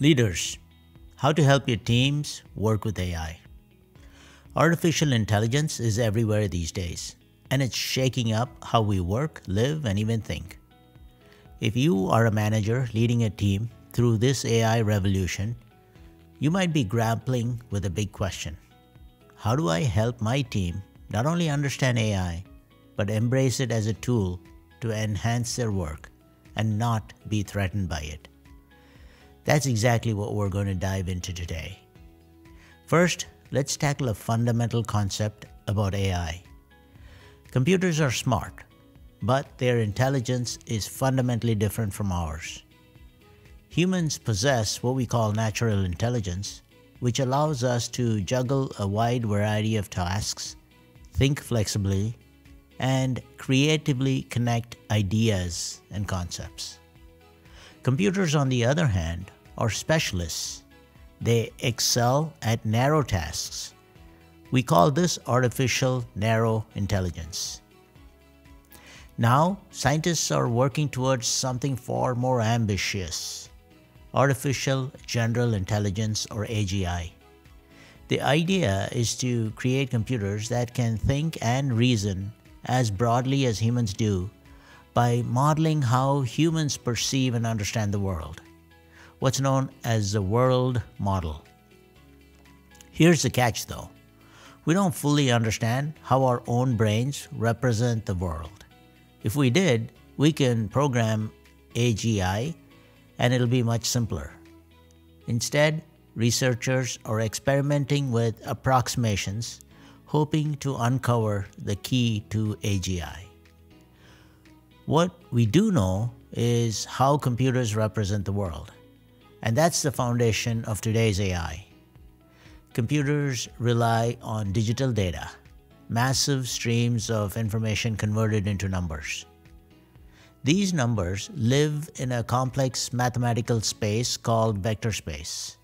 Leaders, how to help your teams work with AI. Artificial intelligence is everywhere these days, and it's shaking up how we work, live, and even think. If you are a manager leading a team through this AI revolution, you might be grappling with a big question. How do I help my team not only understand AI, but embrace it as a tool to enhance their work and not be threatened by it? That's exactly what we're going to dive into today. First, let's tackle a fundamental concept about AI. Computers are smart, but their intelligence is fundamentally different from ours. Humans possess what we call natural intelligence, which allows us to juggle a wide variety of tasks, think flexibly, and creatively connect ideas and concepts. Computers, on the other hand, or specialists. They excel at narrow tasks. We call this artificial narrow intelligence. Now, scientists are working towards something far more ambitious artificial general intelligence or AGI. The idea is to create computers that can think and reason as broadly as humans do by modeling how humans perceive and understand the world what's known as the world model. Here's the catch though we don't fully understand how our own brains represent the world. If we did, we can program AGI and it'll be much simpler. Instead, researchers are experimenting with approximations, hoping to uncover the key to AGI. What we do know is how computers represent the world. And that's the foundation of today's AI. Computers rely on digital data, massive streams of information converted into numbers. These numbers live in a complex mathematical space called vector space.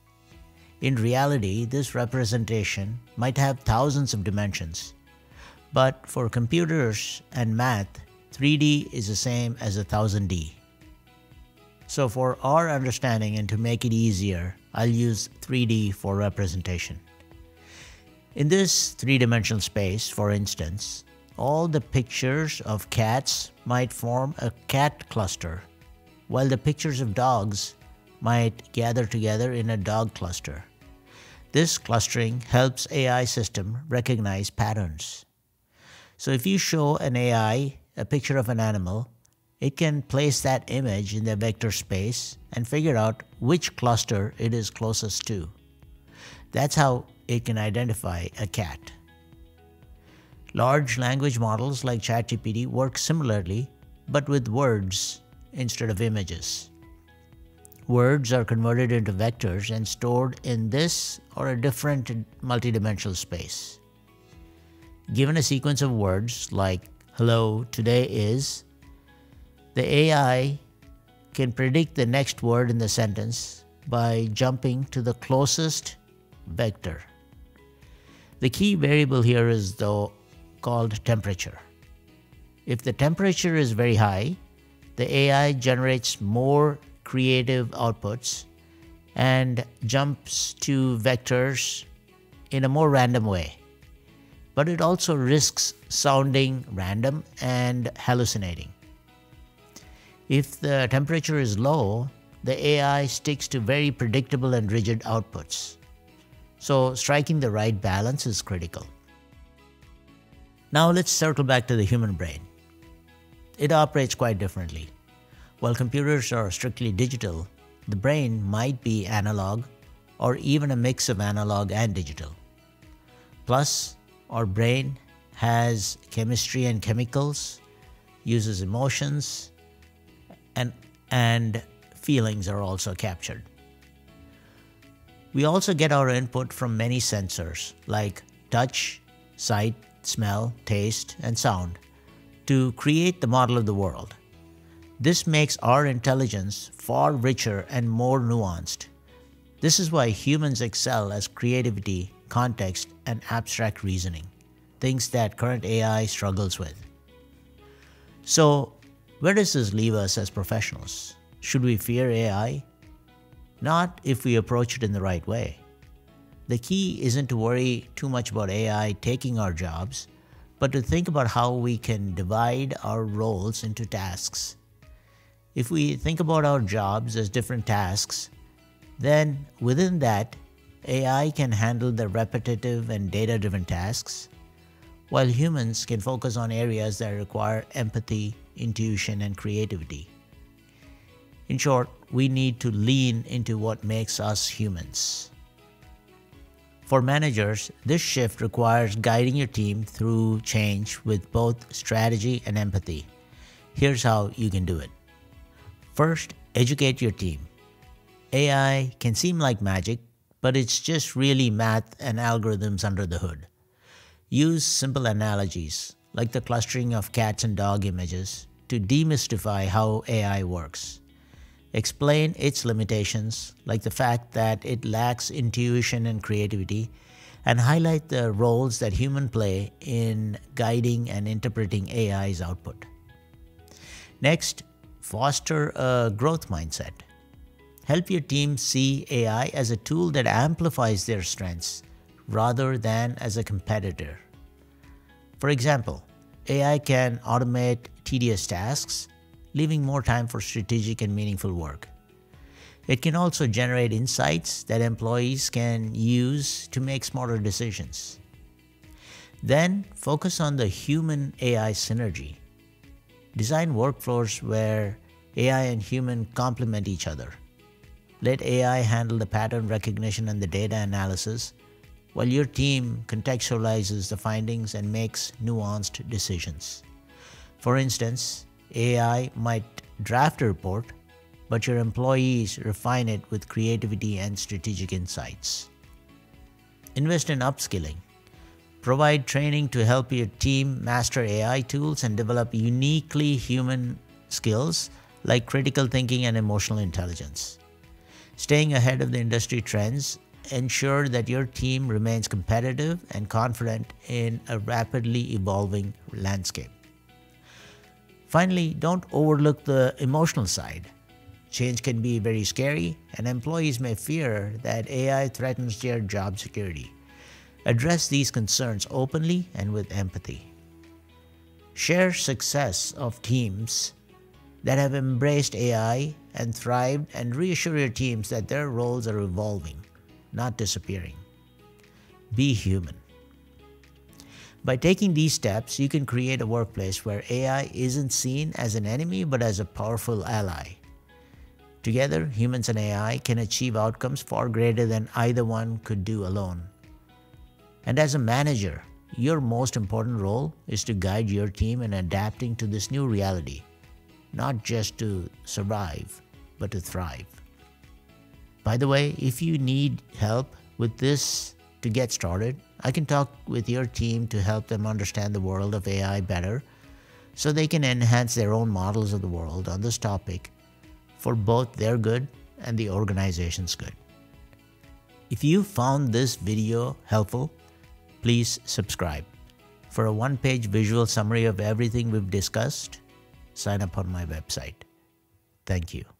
In reality, this representation might have thousands of dimensions, but for computers and math, 3D is the same as 1000D. So for our understanding and to make it easier, I'll use 3D for representation. In this three-dimensional space, for instance, all the pictures of cats might form a cat cluster, while the pictures of dogs might gather together in a dog cluster. This clustering helps AI system recognize patterns. So if you show an AI a picture of an animal, it can place that image in the vector space and figure out which cluster it is closest to. That's how it can identify a cat. Large language models like ChatGPT work similarly, but with words instead of images. Words are converted into vectors and stored in this or a different multidimensional space. Given a sequence of words like hello, today is, the AI can predict the next word in the sentence by jumping to the closest vector. The key variable here is though called temperature. If the temperature is very high, the AI generates more creative outputs and jumps to vectors in a more random way. But it also risks sounding random and hallucinating. If the temperature is low, the AI sticks to very predictable and rigid outputs. So striking the right balance is critical. Now let's circle back to the human brain. It operates quite differently. While computers are strictly digital, the brain might be analog or even a mix of analog and digital. Plus, our brain has chemistry and chemicals, uses emotions, and, and feelings are also captured. We also get our input from many sensors like touch, sight, smell, taste, and sound to create the model of the world. This makes our intelligence far richer and more nuanced. This is why humans excel as creativity, context, and abstract reasoning, things that current AI struggles with. So, where does this leave us as professionals? Should we fear AI? not if we approach it in the right way. The key isn't to worry too much about AI taking our jobs, but to think about how we can divide our roles into tasks. If we think about our jobs as different tasks, then within that, AI can handle the repetitive and data driven tasks, while humans can focus on areas that require empathy, intuition, and creativity. In short, we need to lean into what makes us humans. For managers, this shift requires guiding your team through change with both strategy and empathy. Here's how you can do it. First, educate your team. AI can seem like magic, but it's just really math and algorithms under the hood. Use simple analogies, like the clustering of cats and dog images, to demystify how AI works. Explain its limitations, like the fact that it lacks intuition and creativity, and highlight the roles that humans play in guiding and interpreting AI's output. Next, foster a growth mindset. Help your team see AI as a tool that amplifies their strengths rather than as a competitor. For example, AI can automate tedious tasks, leaving more time for strategic and meaningful work. It can also generate insights that employees can use to make smarter decisions. Then focus on the human AI synergy. Design workflows where AI and human complement each other. Let AI handle the pattern recognition and the data analysis, while your team contextualizes the findings and makes nuanced decisions. For instance, AI might draft a report, but your employees refine it with creativity and strategic insights. Invest in upskilling. Provide training to help your team master AI tools and develop uniquely human skills like critical thinking and emotional intelligence. Staying ahead of the industry trends ensure that your team remains competitive and confident in a rapidly evolving landscape. Finally, don't overlook the emotional side. Change can be very scary, and employees may fear that AI threatens their job security. Address these concerns openly and with empathy. Share success of teams that have embraced AI and thrived and reassure your teams that their roles are evolving, not disappearing. Be human. By taking these steps, you can create a workplace where AI isn't seen as an enemy but as a powerful ally. Together, humans and AI can achieve outcomes far greater than either one could do alone. And as a manager, your most important role is to guide your team in adapting to this new reality not just to survive, but to thrive. By the way, if you need help with this to get started, I can talk with your team to help them understand the world of AI better so they can enhance their own models of the world on this topic for both their good and the organization's good. If you found this video helpful, please subscribe. For a one page visual summary of everything we've discussed, sign up on my website. Thank you.